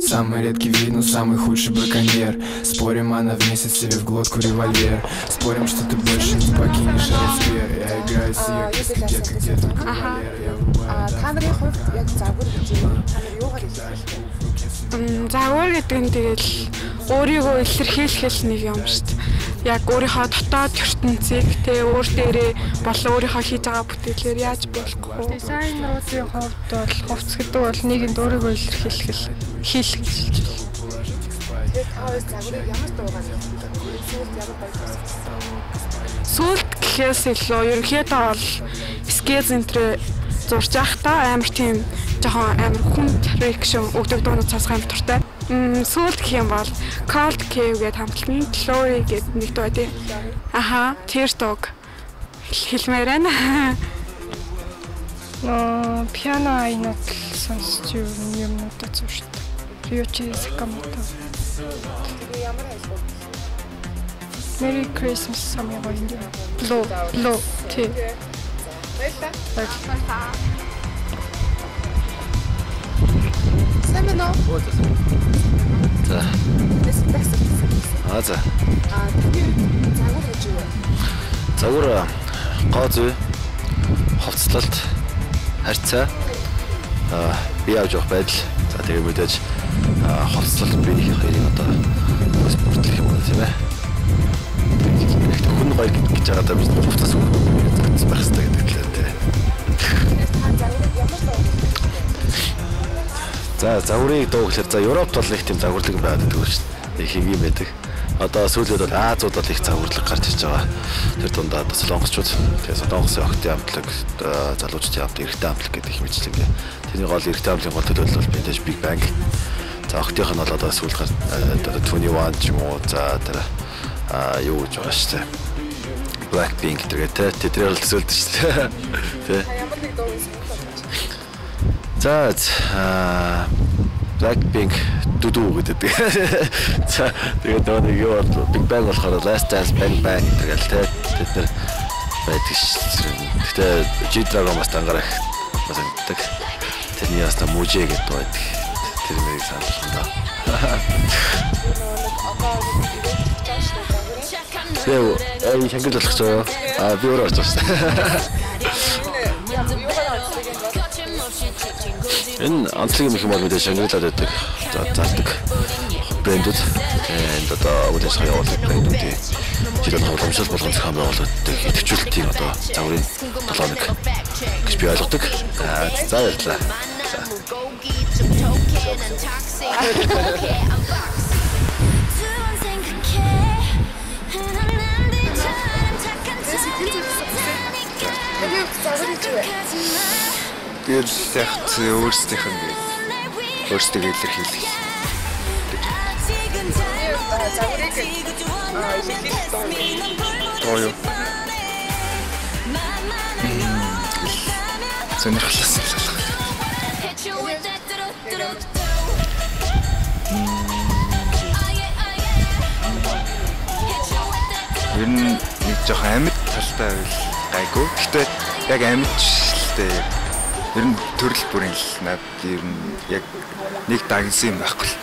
Самый редкий вид, но самый худший браконьер. Спорим, она вместе себе в глотку револьвер. Спорим, что ты больше не покинешь Рейспер Я играю с ее киской, детка, где только кавалер. Я врубаю та нарын хувьд яг загвар гэж юм. Та нар юугаар хэлэх Загвар гэдэг нь тэгэл өөрийгөө илэрхийлэх нэг юм шүү дээ. Яг өөрийнхөө дотоод ертөнцийг те өөр дээрээ болон өөрийнхөө хийж байгаа бүтээлээр яаж болохгүй. Дизайнеруудын хувьд бол хувц гэдэг бол нэгэнд өөрийгөө илэрхийлэх хийх гэж хэлж байна. Тэгээд та хоёр загварыг ямар дуугаар? Сүүлд ямар баяр Сүлд гэхээс илүү ерөнхийдөө бол скез энтрэ зурж явахдаа амар тийм жоохон амар хүнд реакшн өгдөг дуунууд сонсох амар туртай. Сүлд гэх юм бол Cold Cave гэдэг хамтлагийн Glory гэдэг нэг дуу тий. Аха, тэр дууг хэлмээр байна. Нөө пиано айнууд сонсч юмнуудаа зуршд. Ryuichi Sakamoto. Merry Christmas самын гоё юм. Blue, blue, тий. Баярлалаа. Сайн байна уу? За. Эс тас. Аа за. Аа тэгээд загвар гэж юу? Загвар гоо зүй хувцлалт харьцаа аа би авч явах байдал. За тэгээ мэдээж хувцлалт би хоёрын одоо спортлох юм байна тийм ээ. Хүн гоё гэж байгаа даа хувцас зөвхөн байх хэрэгтэй гэдэг л За загварыг дуу гэхээр за Европт бол их тийм загварлаг байдаг шүү дээ. Их хингийн байдаг. Одоо сүүлд бол Азууд бол их загварлаг гарч ирж байгаа. Тэр дундаа одоо солонгосчууд тэгээ солонгосын охтын амтлаг залуучдын амт эрэгтэй амтлаг гэдэг их мэтлэг. Тэрний гол эрэгтэй амтлагийн гол төлөөлөл бол Vintage Big Bang. За охтынх нь бол одоо сүүлд гар одоо 21 ч юм уу за тэр а юу гэж байгаа шүү дээ. Blackpink гэдэг те тэдрээр л төсөөлдөг шүү дээ. Тэ. За Blackpink дудуу гэдэг. За тэгээд нөгөө нэг юу бол Big Bang болохоор Last Dance Bang Bang гэдэг л те тэд нар байдаг ш. Гэтэ G-Dragon бас дангарах бас ингэдэг. Тэрний яста мужи гэдэг байдаг. Тэр мэрийг санална. Тэгээ ээ шангил болох ч аа би өөрөө орж байна. Энэ онцлог юм их юм бол мэдээж шангилаад байдаг. За зардаг брэндүүд энд одоо үйл ажиллагаа явуулдаг брэндүүдийн жилийн уламжлал болгон зохион байгуулалтыг идэвхжүүлэлтийн одоо загварын толгойг гэж би ойлгодог. Аа за баярлалаа. Тэгээд загвар Тэгэл яг өөрсдийнх нь өөрсдөө илэрхийлэх. Тоо юу? Сонирхолтой сонсох. Ер нь нэг жоох амьд талтай байвал гайгүй. Гэхдээ яг амьдчлээ яг ер нь төрөл бүрийн л над ер нь яг нэг дагнсан юм байхгүй л.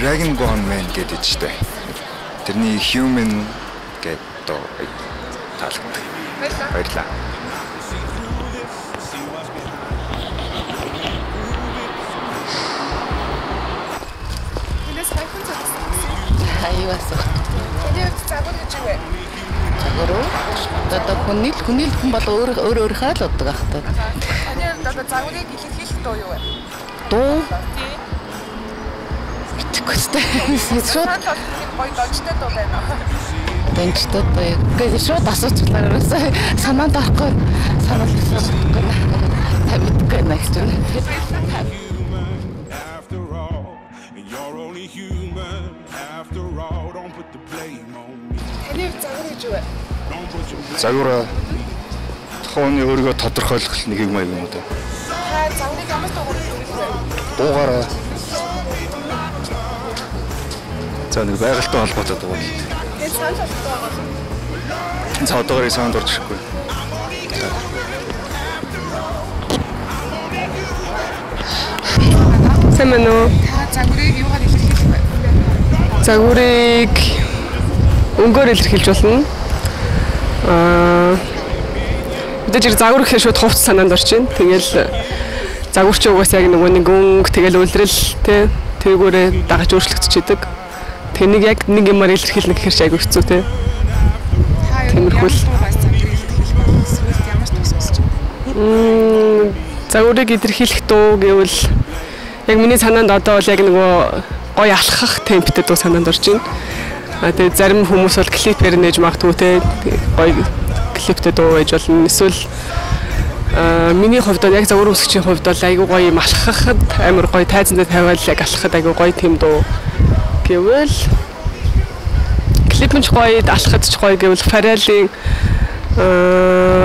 Dragon Ball Man гэдэг чинь тэрний Human гэдэг таалагддаг. Баярлалаа. Хайхан цогцсон. Аюуас. Тэгээд загвар гэж юу вэ? Загвар. Одоо хүний хүний хүн бол өөр өөр өөрийнхөө л удаг ах та. Таны одоо загварыг илэрхийлэх дуу юу вэ? Дуу Тий. бичихгүй сте. Шууд гоё дончтой дуу байна. дэнчтэй дуу. Гэхдээ шууд асуучлаа ерөөсөө санаанд орохгүй. Санаанд орохгүй. Мэдгүй нэ гэж байна. after all. You're only human Загвар тухайн өөрийгөө тодорхойлох нэг юм аяг юм уу та. Та загварыг ямар дуугаар вэ? Дуугаараа За нэг байгальтай холбоотой дуу. Тэгээд санал болгох байгаа. За одоогоор санаанд орж ирэхгүй. Сайн байна уу? Загварыг юугаар илэрхийлэх вэ? Загварыг өнгөөр илэрхийлж болно. Аа Мэдээж загвар гэхээр шууд хувц санаанд орж байна. Тэгэл загварч угаас яг нөгөө нэг өнгө тэгэл үлрэл те тэргүүрээ дагаж өөрчлөгдөж идэг. Тэг нэг яг нэг юмар илэрхийлнэ гэхээр ч айгүй хэцүү те. Тиймэрхүү л. Эсвэл ямар ч тус өсч байна. Мм загварыг илэрхийлэх дуу гэвэл яг миний санаанд одоо бол яг нөгөө гоё алхах темптэй дуу санаанд орж байна. Тэгээ зарим хүмүүс бол клипээр нээж магтгүй те гоё клиптэй дуу байж болно. Эсвэл а миний хувьд яг загвар үсгчийн хувьд бол айгүй гоё юм алхахад амар гоё тайзандаа тавиал яг алхахад айгүй гоё тийм дуу гэвэл клип нь ч гоё алхахад ч гоё гэвэл Pharrell-ийн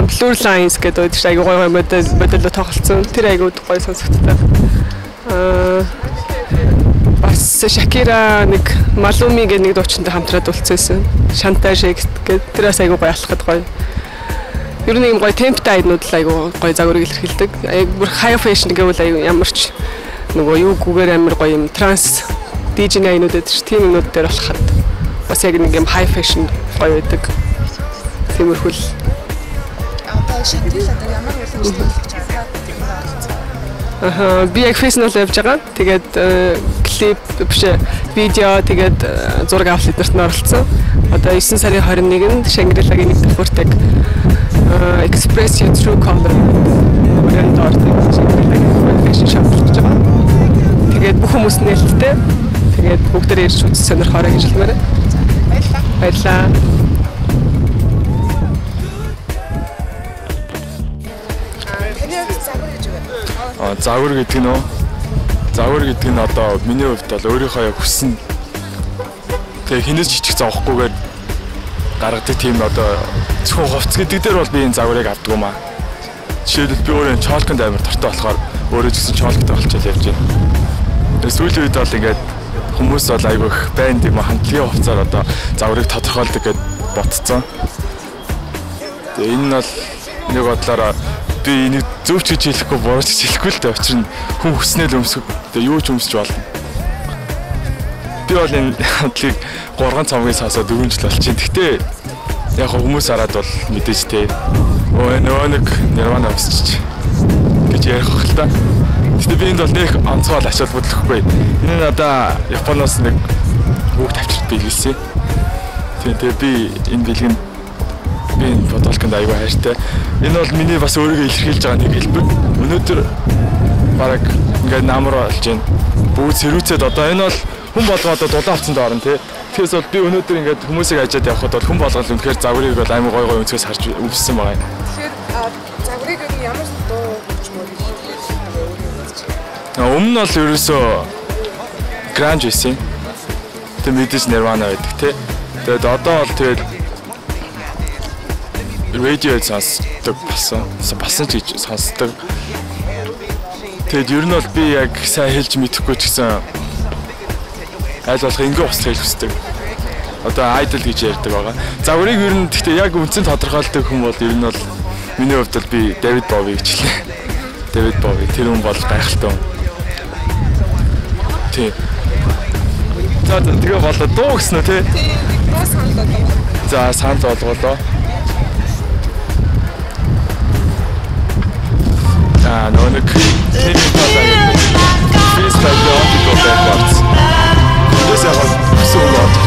Blue Lines гэдэг чинь айгүй гоё модель модельо тоглолцсон. Тэр айгүй гоё сонсогддог. Аа бас Shakira нэг Malumi гэх нэг дуучинтай хамтраад уулзсан. Chantage гэдэг тэр бас айгүй гоё алхахад гоё. Ер нь юм гоё темптэй айднууд л айгүй гоё загварыг илэрхийлдэг. Айгүй бүр high fashion гэвэл айгүй ямар ч нөгөө юу гүгээр амар гоё юм транс DJ айнууд гэдэг чинь тийм юмнууд дээр болоход бас яг нэг юм high fashion гоё байдаг. Тиймэрхүү л Одоо шатрил одоо ямар уламжлалт хийж Аха би яг фэйснол явж байгаа. Тэгээд э, клип биш видео тэгээд э, зураг авалт эдэрт нь оролцсон. Одоо 9 сарын 21-нд Шангрилагийн нэг төвхөртөг Express Your True Color бүрэн доордог Шангрилагийн фэшн шоу болж байгаа. Тэгээд бүх хүмүүс нээлттэй. Тэгээд бүгдээр ирж үз сонирхоорой гэж хэлмээр. Баярлалаа. Баярлалаа. Загвар гэдэг нь үү? Загвар гэдэг нь одоо миний хувьд бол өөрийнхөө яг хүссэн тэгээ хинээс жижиг зовхгүйгээр гаргадаг тийм одоо зөвхөн хувц гэдэг дээр бол би энэ загварыг авдаг юм аа. Жишээлбэл би өөрөө чоолконд амар дуртай болохоор өөрөө ч гэсэн чоолктой болчиход явж байна. Тэгээ сүүлийн үед бол ингээд хүмүүс бол айгүйх банд юм хамтлагийн хувцаар одоо загварыг тодорхойлдог гэд ботцсон. Тэгээ энэ нь бол нэг бодлороо би энийг зөв ч гэж хэлэхгүй буруу ч гэж хэлэхгүй л дээ. Учир нь хүн хүснэл өмсөх. Тэгээ юу ч өмсөж болно. Би бол энэ хамтлагийг 3 цамгийн сасаа 4 жил болчихин. Гэхдээ яг хүмүүс хараад бол мэдээж те. Өө нөө нэг нирвана өмсчих гэж ярих хэл та. Гэтэ би энд бол нэг онцгой ачаал бодлохгүй. Энэ нь одоо Японоос нэг үг тавьчихд биелсэн. Тэгээ би энэ бэлгэнд би энэ фотолконд аягүй хайртай. Энэ бол миний бас өөрийгөө илэрхийлж байгаа нэг хэлбэр. Өнөөдөр бараг ингээд намар болж байна. Бүгд сэрүүцээд одоо энэ бол хүн болгоод дулаан авцсан доор нь тий. Тэгээс бол би өнөөдөр ингээд хүмүүсийг ажаад явхад бол хүн болгол үнэхээр загварыг бол аймаг гой гой өнцгөөс харж өвссөн байгаа юм. Тэгэхээр загварыг нь ямар дуу гэж мөрөж Өмнө нь бол ерөөсөө гранж байсан. Тэг мэдээж Nirvana байдаг тий. Тэгээд одоо бол тэгээд радио сонсдог болсон. Басан ч гэж сонсдог. Тэгэд ер нь бол би яг сайн хэлж мэдэхгүй ч гэсэн аль болох ингээ ус хэлэх хүсдэг. Одоо idol гэж ярьдаг байгаа. Загварыг ер нь гэхдээ яг үндсэн тодорхойлдог хүн бол ер нь бол миний хувьд бол би David Bowie гэж хэлээ. David Bowie тэр хүн бол гайхалтай хүн. Тий. За тэгээ болоо дуу үү те? Тий. Дуу санал болов. За санал Nah, no, the cream, cream is not like it feels like the backwards. This is.